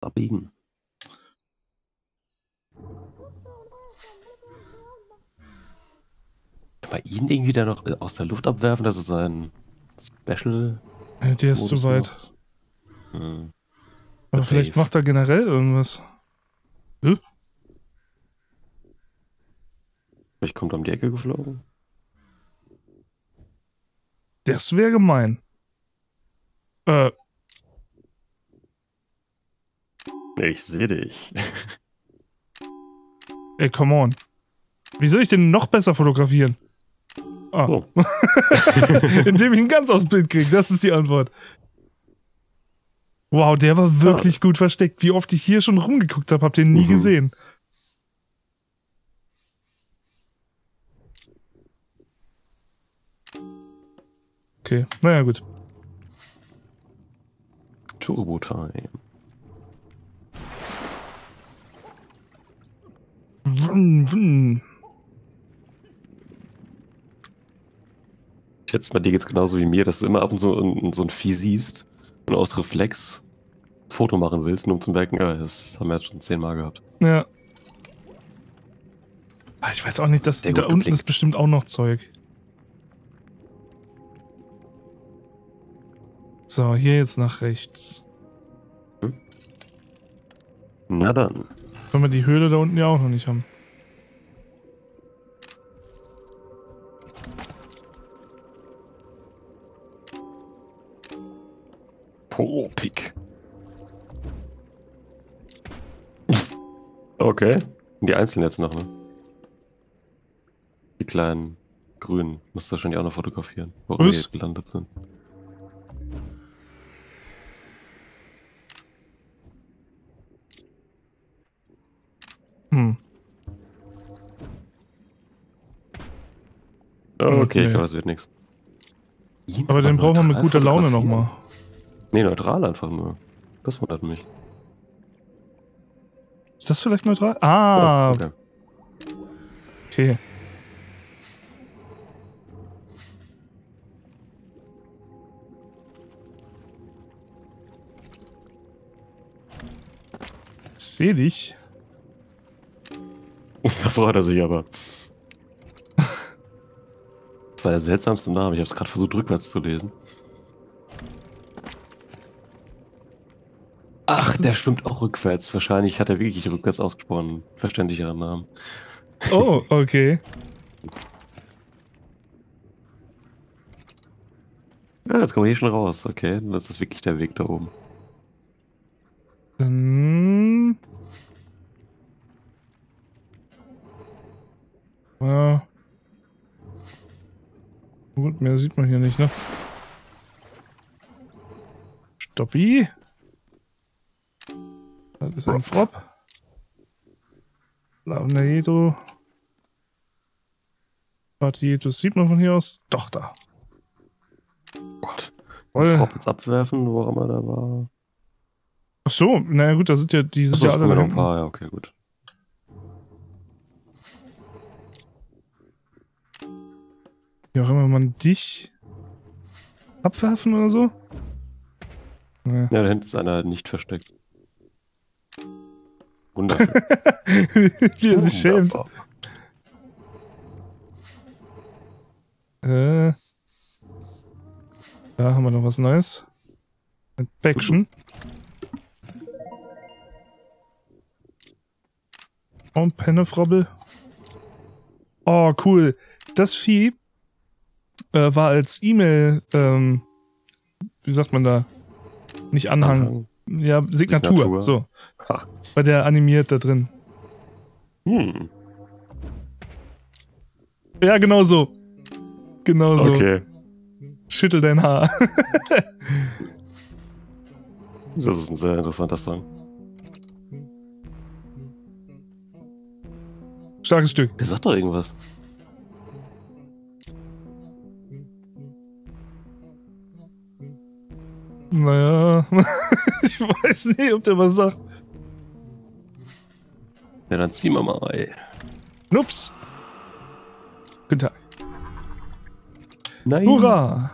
Abbiegen. Kann man ihn irgendwie da noch äh, aus der Luft abwerfen? Das ist ein Special. Ja, der ist zu weit. Hm. Aber vielleicht macht er generell irgendwas. Hm? Vielleicht kommt er um die Ecke geflogen. Das wäre gemein. Äh. Ich sehe dich. Ey, come on. Wie soll ich den noch besser fotografieren? Ah. Oh. Indem ich ihn ganz aus Bild kriege, das ist die Antwort. Wow, der war wirklich ah. gut versteckt. Wie oft ich hier schon rumgeguckt habe, habt ihr nie mhm. gesehen. Okay, naja, gut. Turbo Time. Vroom, vroom. Ich schätze, bei dir geht es genauso wie mir, dass du immer ab und zu so, so ein Vieh siehst und aus Reflex ein Foto machen willst, nur um zu merken, ja, das haben wir jetzt schon zehnmal gehabt. Ja. Ah, ich weiß auch nicht, dass da unten geblickt. ist bestimmt auch noch Zeug. So, hier jetzt nach rechts. Hm? Na dann. Wenn wir die Höhle da unten ja auch noch nicht haben. Popik. okay. Die einzelnen jetzt noch, ne? Die kleinen grünen. Musst du wahrscheinlich auch noch fotografieren, wo wir jetzt gelandet sind. Okay, okay. ich glaube, es wird nichts. Aber den brauchen wir mit guter Laune nochmal. Nee, neutral einfach nur. Das wundert mich. Ist das vielleicht neutral? Ah. Oh, okay. okay. Seh dich. Da freut er sich aber. Das war der seltsamste Name. Ich habe es gerade versucht, rückwärts zu lesen. Ach, der stimmt auch rückwärts. Wahrscheinlich hat er wirklich rückwärts ausgesprochen. Verständlicherer Namen. Oh, okay. Ja, jetzt kommen wir hier schon raus. Okay, das ist wirklich der Weg da oben. Gut, mehr sieht man hier nicht, ne? Stoppi. Das ist ein Frop. Lavenaedo. Partietus sieht man von hier aus. Doch, da. Gott. Voll. Frop jetzt abwerfen, wo auch immer da war. Ach so, naja gut, da sind ja, die sind ja alle. Noch ein paar, ja, okay, gut. Wie auch immer man dich abwerfen oder so? Ja, ja da hinten ist einer nicht versteckt. Wunderbar. Wie er sich schämt. Äh, da haben wir noch was Neues. Ein. Und Pennefrobbel. Oh, cool. Das Vieh äh, war als E-Mail, ähm, wie sagt man da? Nicht Anhang. Anhang. Ja, Signatur. Signatur. So. Ha. War der animiert da drin. Hm. Ja, genau so. Genau so. Okay. Schüttel dein Haar. das ist ein sehr interessanter Song. Starkes Stück. Der sagt doch irgendwas. Naja, ich weiß nicht, ob der was sagt. Ja, dann ziehen wir mal, ey. Nups. Guten Tag. Nein. Hurra.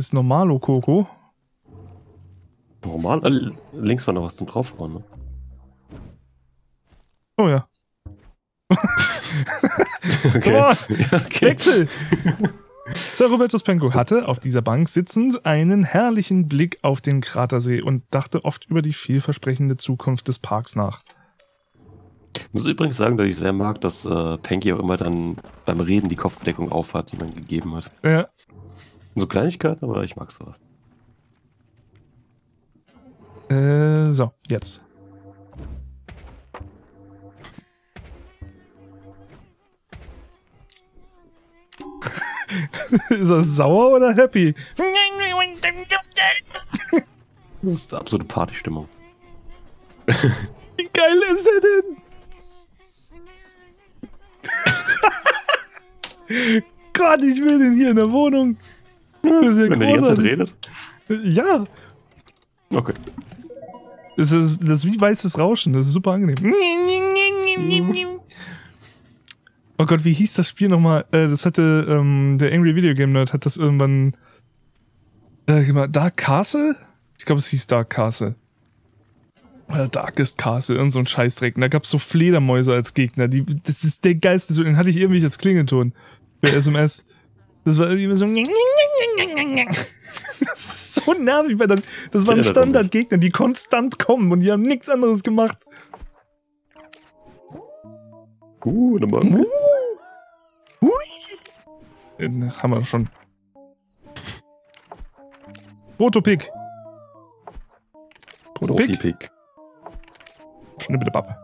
ist Normalo Coco. Normal? Äh, links war noch was zum draufhauen, ne? Oh ja. Okay. Oh, okay. Wechsel! Sir Robertus Penco hatte auf dieser Bank sitzend einen herrlichen Blick auf den Kratersee und dachte oft über die vielversprechende Zukunft des Parks nach. Ich muss übrigens sagen, dass ich sehr mag, dass äh, Panky auch immer dann beim Reden die Kopfbedeckung aufhat, die man gegeben hat. Ja, So Kleinigkeiten, aber ich mag sowas. äh, so, jetzt. Ist er sauer oder happy? Das ist absolute Partystimmung. Wie geil ist er denn? Gott, ich will den hier in der Wohnung. Das ist ja Wenn er die ganze Zeit redet. Ja, Okay. das ist, das ist wie weißes Rauschen. Das ist super angenehm. Oh Gott, wie hieß das Spiel nochmal? Äh, das hatte ähm, der Angry Video Game Nerd hat das irgendwann. Äh. Dark Castle? Ich glaube, es hieß Dark Castle. Oder Darkest Castle, irgend so ein Scheißdreck. Und da gab es so Fledermäuse als Gegner. Die, das ist der geilste Ton. Den hatte ich irgendwie als Klingelton für SMS. Das war irgendwie immer so. Das ist so nervig, weil dann, das waren Standardgegner, die konstant kommen und die haben nichts anderes gemacht. Uh, eine Bank. Uh. Hui. Den haben wir schon. Protopick. Protopick. Schnippelebab.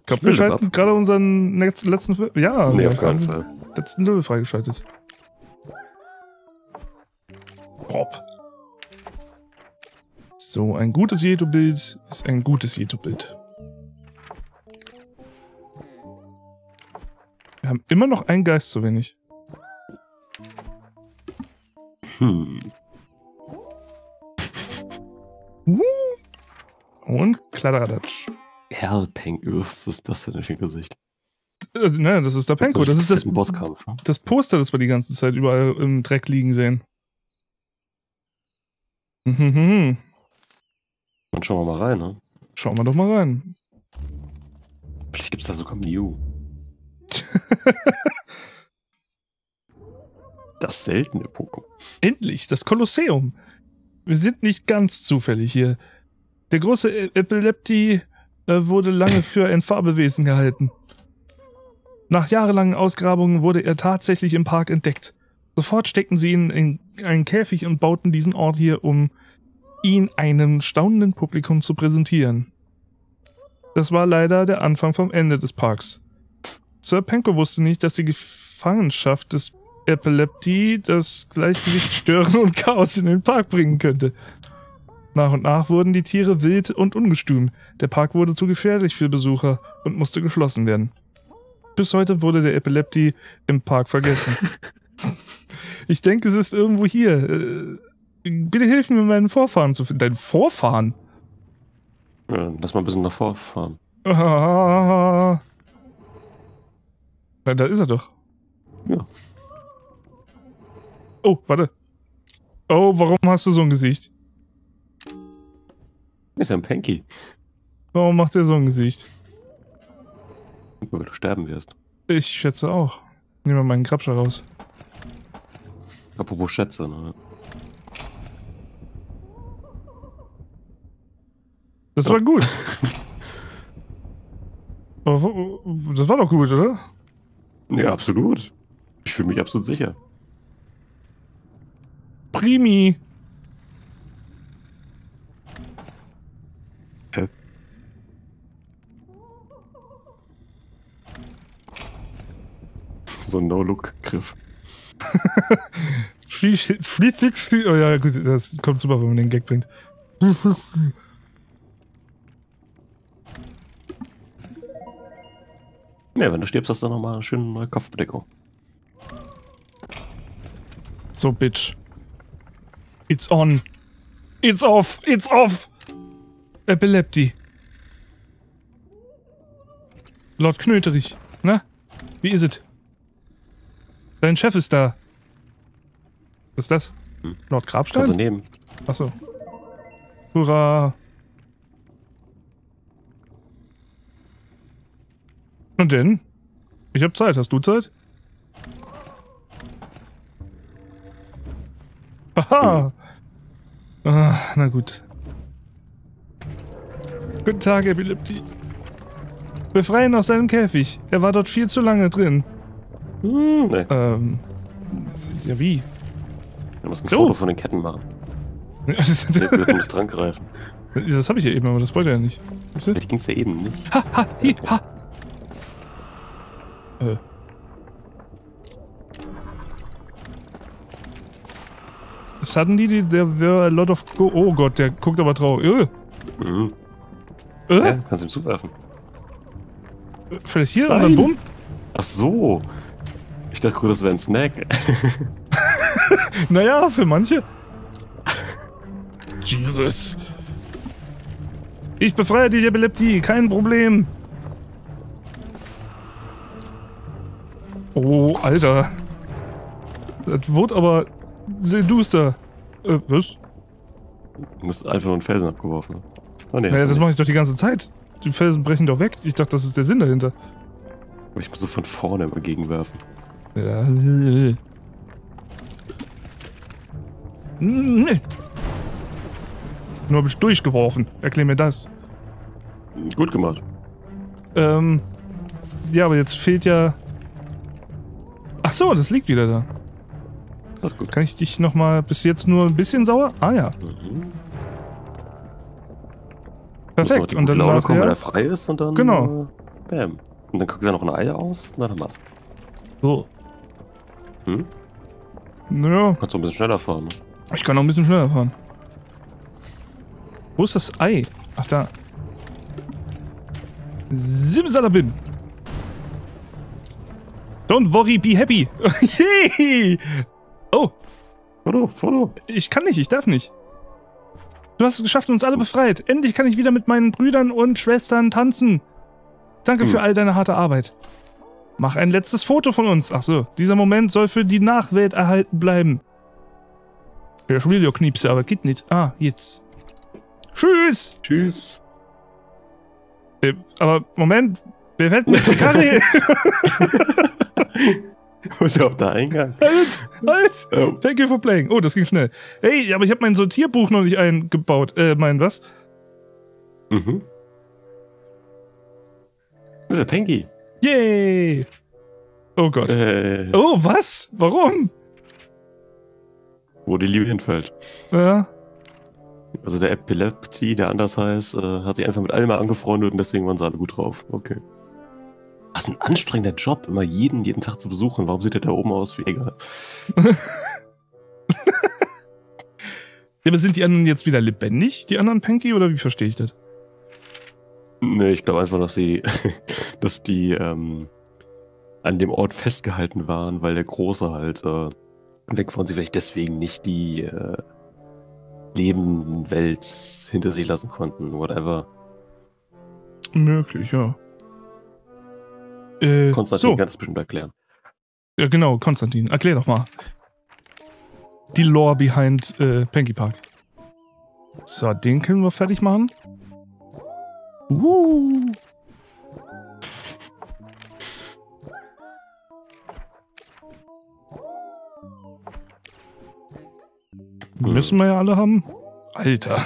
Ich glaube, wir schalten gerade unseren letzten, letzten Ja, Nee, auf keinen Fall. letzten Level freigeschaltet. Rob. So, ein gutes Jeto-Bild ist ein gutes Jeto-Bild. Wir haben immer noch einen Geist zu wenig. Hm. Und Kladderadatsch. Erlpeng, was ist das denn für ein Gesicht? Äh, ne, das ist der Penko. Das ist das, Bosskampf. Ne? das Poster, das wir die ganze Zeit überall im Dreck liegen sehen. Mhm. Dann schauen wir mal rein, ne? Schauen wir doch mal rein. Vielleicht gibt's da sogar Mew. das seltene Pokémon. Endlich, das Kolosseum. Wir sind nicht ganz zufällig hier. Der große Epilepti äh, wurde lange für ein Fabelwesen gehalten. Nach jahrelangen Ausgrabungen wurde er tatsächlich im Park entdeckt. Sofort steckten sie ihn in einen Käfig und bauten diesen Ort hier, um ihn einem staunenden Publikum zu präsentieren. Das war leider der Anfang vom Ende des Parks. Sir Penko wusste nicht, dass die Gefangenschaft des Epileptie das Gleichgewicht stören und Chaos in den Park bringen könnte. Nach und nach wurden die Tiere wild und ungestüm. Der Park wurde zu gefährlich für Besucher und musste geschlossen werden. Bis heute wurde der Epileptie im Park vergessen. ich denke, es ist irgendwo hier. Äh, bitte hilf mir, meinen Vorfahren zu finden. Deinen Vorfahren? Ja, lass mal ein bisschen nach vorfahren. Ah. Na, da ist er doch. Ja. Oh, warte. Oh, warum hast du so ein Gesicht? Ist ja ein Panky. Warum macht er so ein Gesicht? Weil du sterben wirst. Ich schätze auch. Nehmen wir meinen Grabscher raus. Apropos Schätze, ne? Das Ja. war gut. Wo- wo- das war doch gut, oder? Ja, absolut. Ich fühle mich absolut sicher. Primi. So ein No-Look-Griff. Fließig. Oh ja, gut, das kommt super, wenn man den Gag bringt. Ja, wenn du stirbst, hast du nochmal eine schöne neue Kopfbedeckung. So, Bitch. It's on. It's off. It's off. Epilepti. Lord Knöterich. Na? Wie ist es? Dein Chef ist da. Was ist das? Hm. Lord Grabstein? nehmen. Achso. Hurra. Und denn? Ich hab Zeit. Hast du Zeit? Haha. Ah, na gut. Guten Tag, Epileptie. Befreien aus seinem Käfig. Er war dort viel zu lange drin. Hm, nee. Ähm. Ja, wie? Du musst ein So. Foto von den Ketten machen. Jetzt muss dran greifen. das habe ich ja eben, aber das wollte er nicht. Weißt du? Vielleicht ging es ja eben nicht. Ha, ha, hi, ha. Äh. Suddenly there were a lot of... Go oh Gott, der guckt aber traurig. Äh, Mhm. äh, Ja, kannst du ihm zuwerfen. vielleicht hier und Nein. dann bumm? Ach so. Ich dachte das wäre ein Snack. Naja, für manche. Jesus. Ich befreie dich, Epileptie, kein Problem. Oh, Alter. Das wurde aber sehr duster. Äh, was? Du hast einfach nur einen Felsen abgeworfen. Oh nee, Naja, das mache ich doch die ganze Zeit. Die Felsen brechen doch weg. Ich dachte, das ist der Sinn dahinter. Aber ich muss so von vorne immer gegenwerfen. Ja. Nee. Nur hab ich durchgeworfen. Erklär mir das. Gut gemacht. Ähm. Ja, aber jetzt fehlt ja. Ach so, das liegt wieder da. Ist gut. Kann ich dich nochmal bis jetzt nur ein bisschen sauer? Ah ja, Mhm. perfekt. Und dann Laune kommen, wenn er frei ist und dann. Genau. Äh, bam. Und dann guckt er noch ein Ei aus. Na, dann war's. So. Hm? Naja, Kannst du ein bisschen schneller fahren. Ne? ich kann noch ein bisschen schneller fahren. Wo ist das Ei? Ach, da. Simsalabim. Don't worry, be happy. Yay. oh, Foto, Foto. ich kann nicht, ich darf nicht. Du hast es geschafft und uns alle befreit. Endlich kann ich wieder mit meinen Brüdern und Schwestern tanzen. Danke für Hm. all deine harte Arbeit. Mach ein letztes Foto von uns. Ach so, dieser Moment soll für die Nachwelt erhalten bleiben. Ja, schon wieder Knipse, aber geht nicht. Ah, jetzt. Tschüss. Tschüss. Äh, aber Moment, wer fällt mir die Karre? Wo ist auf der Eingang? halt, halt. Oh. Thank you for playing. Oh, das ging schnell. Hey, aber ich habe mein Sortierbuch noch nicht eingebaut. Äh, mein was? Mhm. Das ist der Pengi. Yay. Oh Gott. Äh, Oh, was? Warum? wo die Liebe hinfällt. Ja. Also der Epileptie, der anders heißt, äh, hat sich einfach mit allem mal angefreundet und deswegen waren sie alle gut drauf. Okay. Was ein anstrengender Job, immer jeden, jeden Tag zu besuchen. Warum sieht der da oben aus? Wie egal. Aber sind die anderen jetzt wieder lebendig, die anderen Panky, oder wie verstehe ich das? Nee, ich glaube einfach, dass sie, dass die ähm, an dem Ort festgehalten waren, weil der Große halt äh, weg und sie vielleicht deswegen nicht die äh, Lebenwelt hinter sich lassen konnten, whatever. Möglich, ja. Äh, Konstantin so. kann das bestimmt erklären. Ja, genau, Konstantin. Erklär doch mal. Die Lore behind äh, Panky Park. So, den können wir fertig machen. Uh. Müssen wir ja alle haben. Alter.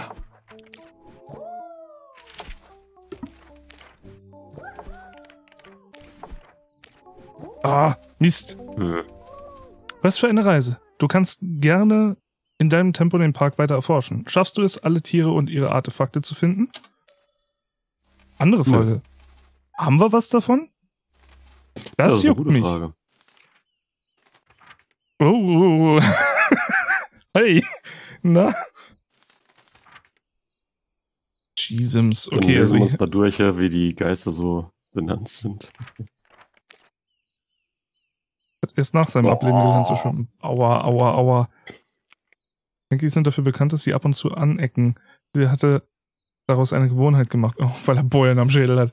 Ah, Mist. Hm. Was für eine Reise. Du kannst gerne in deinem Tempo den Park weiter erforschen. Schaffst du es, alle Tiere und ihre Artefakte zu finden? Andere Nö. Frage. Haben wir was davon? Das, eine juckt mich. Frage. Oh, oh, oh. hey, na? Jesus, Dann okay, lesen also wir uns mal durch, ja, wie die Geister so benannt sind. Erst nach seinem Oh. Ableben gelernt zu schwimmen. Aua, aua, aua. Yankees sind dafür bekannt, dass sie ab und zu anecken. Sie hatte daraus eine Gewohnheit gemacht, oh, weil er Beulen am Schädel hat.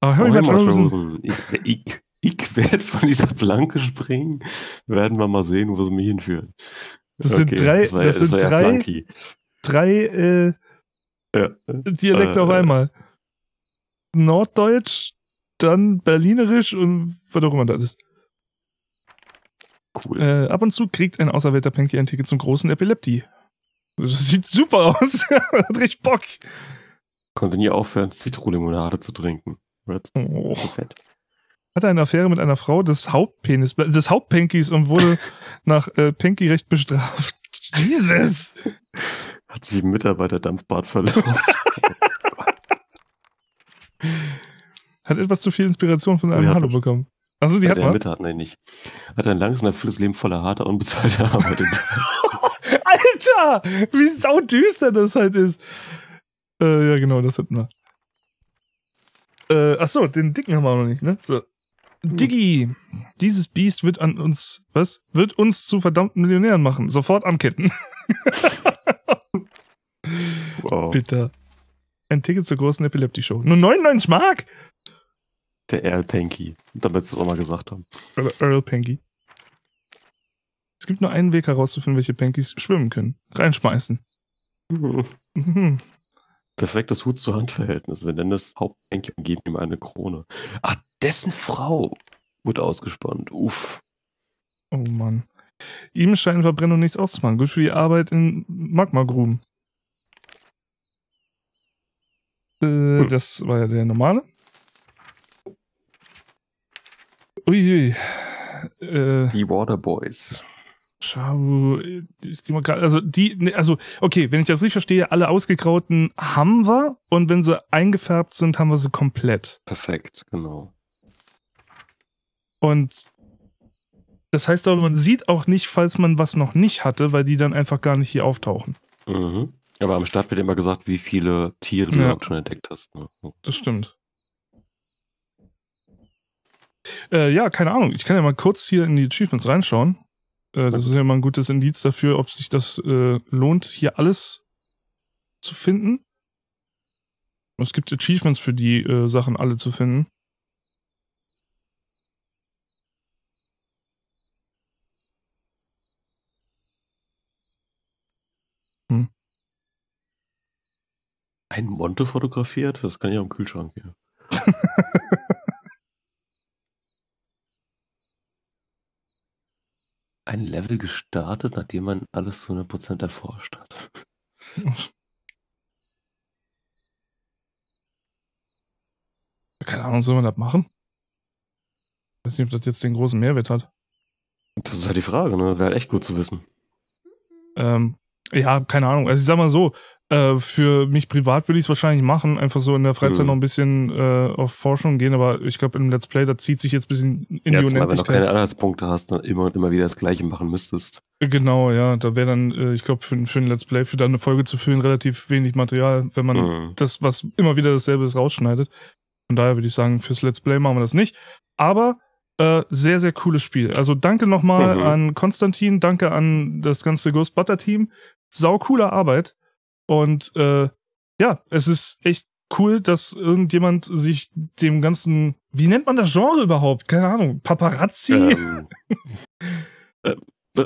Aber Harry Oh, Matrosen, Matrosen. Ich, ich, Ich werde von dieser Planke springen. Werden wir mal sehen, wo sie mich hinführen. Das sind drei, das, war, das sind das drei, drei äh, ja. Dialekte äh, auf einmal. Norddeutsch, dann Berlinerisch und was auch immer das ist. Cool. Äh, ab und zu kriegt ein auserwählter Panky ein Ticket zum großen Epileptie. Das sieht super aus. Hat richtig Bock. Konnte nie aufhören, Zitronenlimonade zu trinken. Oh. So fett. Hatte eine Affäre mit einer Frau des Hauptpenis, des Hauptpankys und wurde nach äh, Panky-Recht bestraft. Jesus! Hat sich im Mitarbeiter-Dampfbad verloren. hat etwas zu viel Inspiration von einem Hallo bekommen. Achso, die hat, hat man. Mitte hatten wir nicht. Hat ein langes und erfülltes Leben voller harter, unbezahlter Arbeit. Alter! Wie saudüster das halt ist. Äh, ja, genau, das hatten wir. Äh, achso, den Dicken haben wir auch noch nicht, ne? So. Diggi, dieses Biest wird an uns, was? Wird uns zu verdammten Millionären machen. Sofort anketten. wow. Bitter. Ein Ticket zur großen Epileptie-Show. Nur 99 Mark? Der Earl Panky. Damit wir es auch mal gesagt haben. Earl, Earl Panky. Es gibt nur einen Weg herauszufinden, welche Pankys schwimmen können. Reinschmeißen. Mhm. Mhm. Perfektes Hut-zu-Hand-Verhältnis. Wir nennen es Hauptpanky und geben ihm eine Krone. Ach, dessen Frau wurde ausgespannt. Uff. Oh Mann. Ihm scheint Verbrennung nichts auszumachen. Gut für die Arbeit in Magmagruben. Äh, hm. Das war ja der normale. Uiui. Äh, die Waterboys. Schau, also die, also okay, wenn ich das richtig verstehe, alle ausgegrauten haben wir und wenn sie eingefärbt sind, haben wir sie komplett. Perfekt, genau. Und das heißt aber, man sieht auch nicht, falls man was noch nicht hatte, weil die dann einfach gar nicht hier auftauchen. Mhm. Aber am Start wird immer gesagt, wie viele Tiere du ja. schon entdeckt hast. Ne? Das stimmt. Äh, ja, keine Ahnung. Ich kann ja mal kurz hier in die Achievements reinschauen. Äh, das ist ja mal ein gutes Indiz dafür, ob sich das äh, lohnt, hier alles zu finden. Es gibt Achievements für die äh, Sachen alle zu finden. Hm. Ein Monte fotografiert? Das kann ja am Kühlschrank hier. ein Level gestartet, nachdem man alles zu 100% erforscht hat. Keine Ahnung, soll man das machen? Ich weiß nicht, ob das jetzt den großen Mehrwert hat. Das ist halt die Frage, ne? Wäre halt echt gut zu wissen. Ähm, ja, keine Ahnung. Also ich sag mal so, äh, für mich privat würde ich es wahrscheinlich machen, einfach so in der Freizeit mhm. noch ein bisschen äh, auf Forschung gehen, aber ich glaube im Let's Play, da zieht sich jetzt ein bisschen in ja, die Unendlichkeit. Wenn du keine Anhaltspunkte hast, dann immer und immer wieder das Gleiche machen müsstest. Genau, ja, da wäre dann, äh, ich glaube, für, für ein Let's Play, für dann eine Folge zu füllen, relativ wenig Material, wenn man mhm. das, was immer wieder dasselbe ist, rausschneidet. Von daher würde ich sagen, fürs Let's Play machen wir das nicht. Aber äh, sehr, sehr cooles Spiel. Also danke nochmal mhm. an Konstantin, danke an das ganze Ghost Butter Team. Sau coole Arbeit. Und äh, ja, es ist echt cool, dass irgendjemand sich dem ganzen, wie nennt man das Genre überhaupt? Keine Ahnung, Paparazzi? Ähm, äh,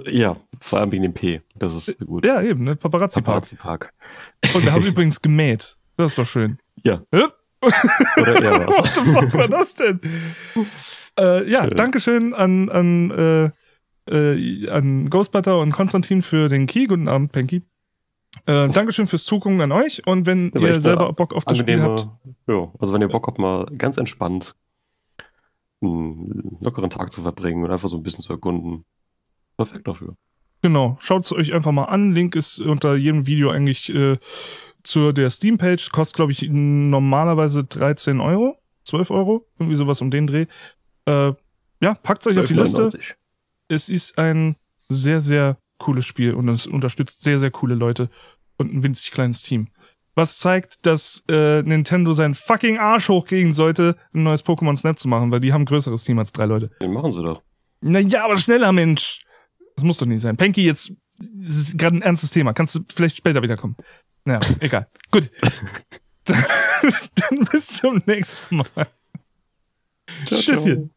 ja, vor allem wegen dem P. Das ist gut. Ja, eben, ne? Paparazzi Park. Paparazzi Park. Und wir haben übrigens gemäht. Das ist doch schön. Ja. Oder eher was. What the fuck war das denn? äh, ja, schön an, an, äh, äh, an Ghostbutter und Konstantin für den Key. Guten Abend, Penky. Äh, Dankeschön fürs Zugucken an euch und wenn ja, ihr selber Bock auf das Spiel habt. Ja, also wenn ihr Bock habt, mal ganz entspannt einen lockeren Tag zu verbringen und einfach so ein bisschen zu erkunden. Perfekt dafür. Genau, schaut es euch einfach mal an. Link ist unter jedem Video eigentlich äh, zur der Steam-Page. Kostet, glaube ich, normalerweise 13 Euro, 12 Euro, irgendwie sowas um den Dreh. Äh, ja, packt euch auf die Liste. Es ist ein sehr, sehr cooles Spiel und es unterstützt sehr, sehr coole Leute und ein winzig kleines Team. Was zeigt, dass äh, Nintendo seinen fucking Arsch hochkriegen sollte, ein neues Pokémon Snap zu machen, weil die haben ein größeres Team als drei Leute. Den machen sie doch. Naja, aber schneller, Mensch. Das muss doch nicht sein. Penky, jetzt das ist gerade ein ernstes Thema. Kannst du vielleicht später wiederkommen? Naja, egal. Gut. Dann bis zum nächsten Mal. Tschüsschen.